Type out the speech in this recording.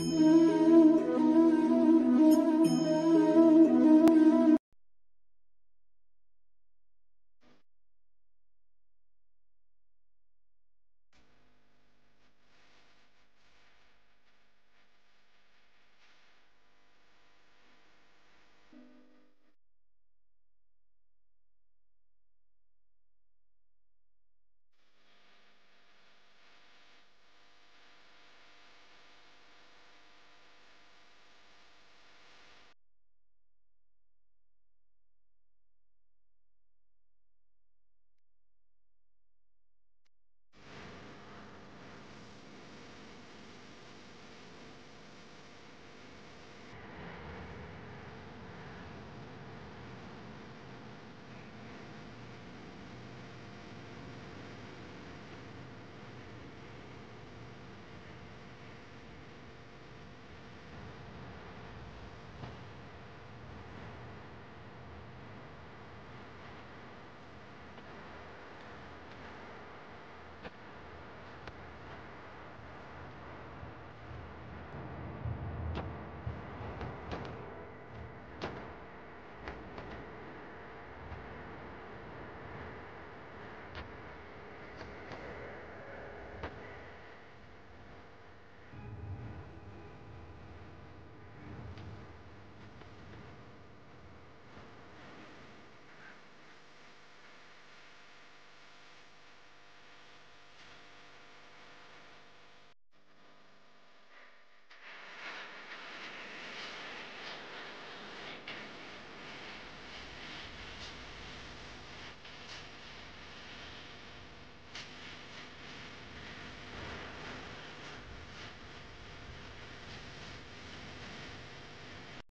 Mm-hmm.